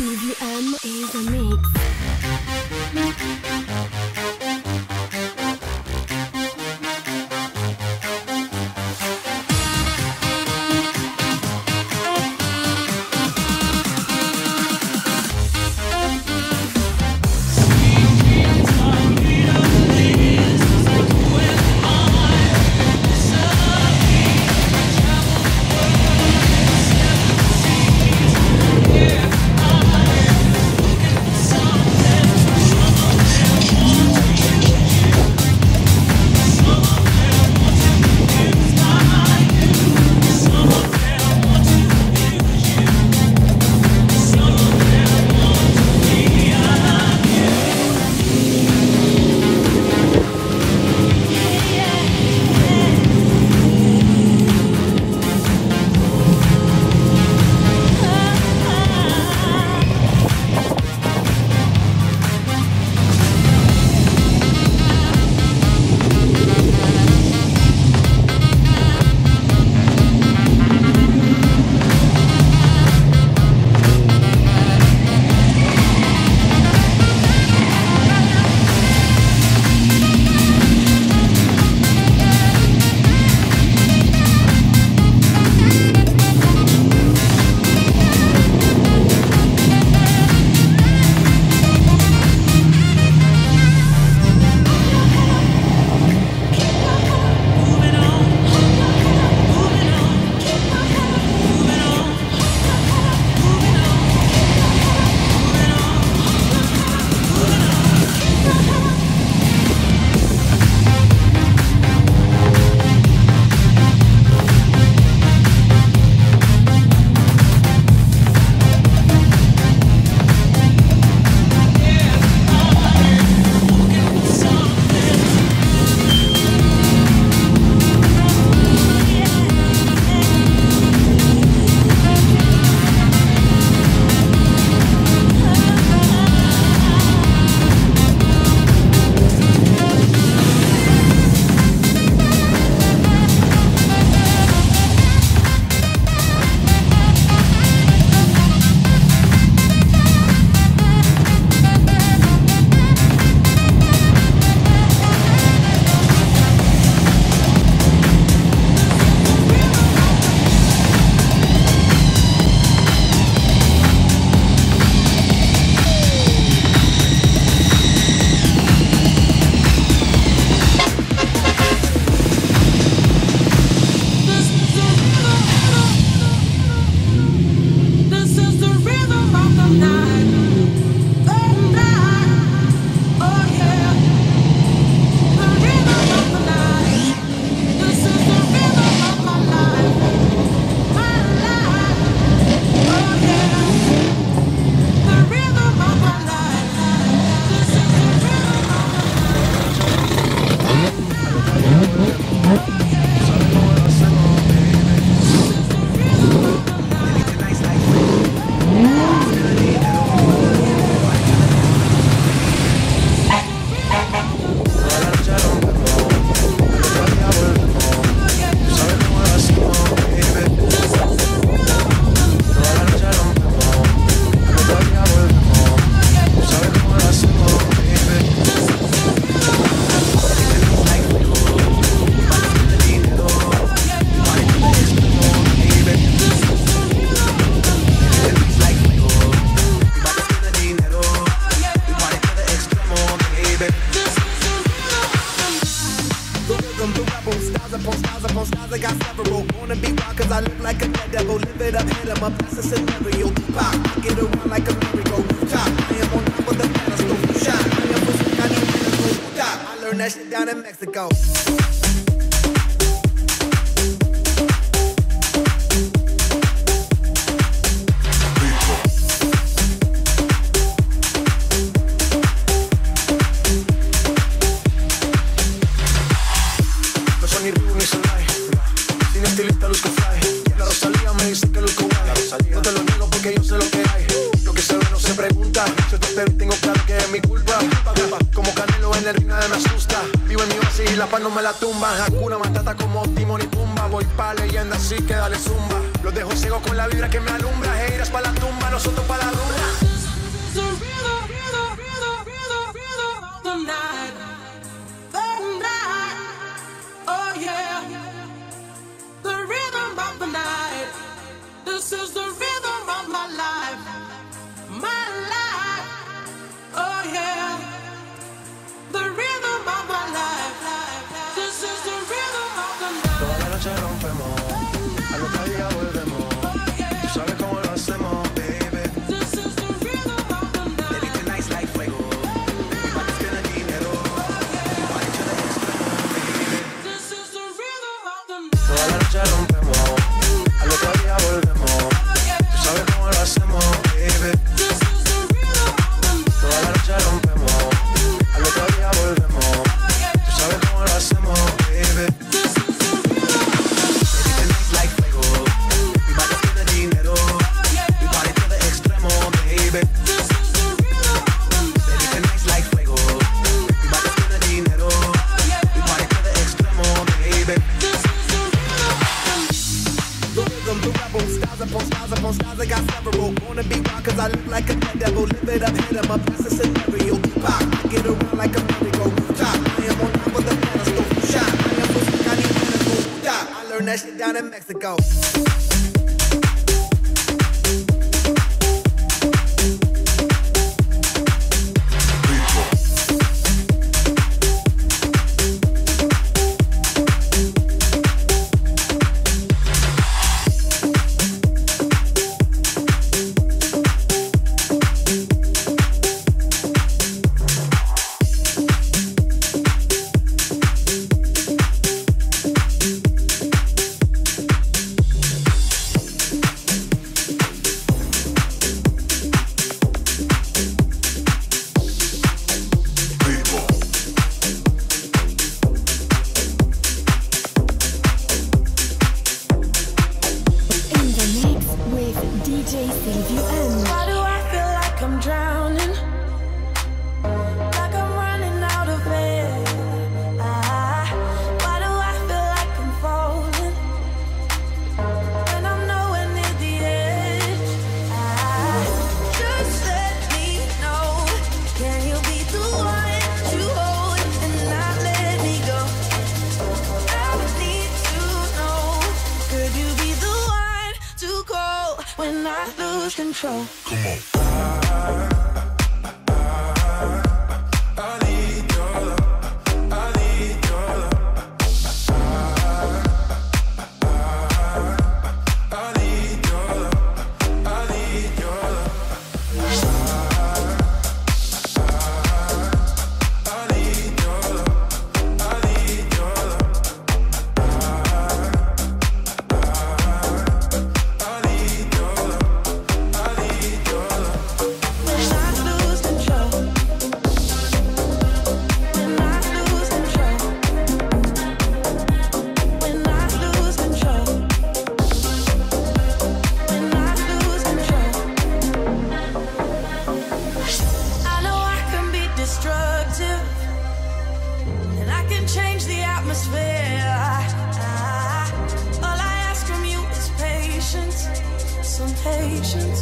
CVM is a mix. It up, that's a scenario. Pop, I get around like a merry-go. Top, I am on top of the pedestal. Shine, I am for I medical. Stop, I learned that shit down in Mexico. que yo sé lo que hay. Lo que se ve no se pregunta. Yo te tengo claro que es mi culpa. Como canelo en el ring nada me asusta. Vivo en mi oasis y la paz no me la tumba. Hakuna Matata como Timon y Pumba. Voy pa' leyenda así que dale zumba. Los dejo ciego con la vibra que me alumbra. Heiras pa' la tumba, nosotros pa' la luna. levels. Styles upon styles upon styles, I got several. Wanna be rock cause I look like a dead devil. Live it up, hit em up, that's a scenario. Pop, I get around like a merry-go. Top, I am on top of the pedestal. Shot, I am pushing, I need medical. Stop, I learned that shit down in Mexico. when I lose control. Come on. patience,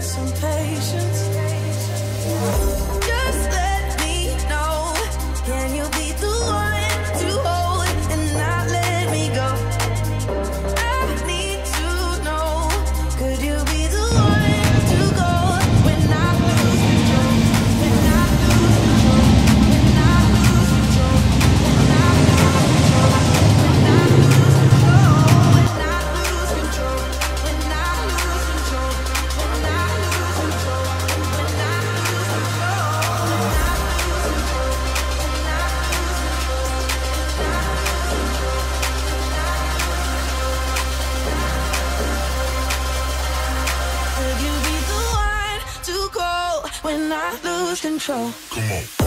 some patience. Just when I lose control? When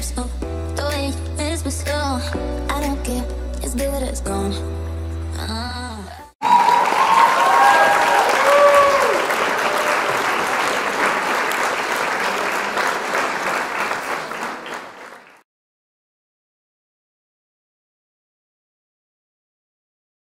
your lips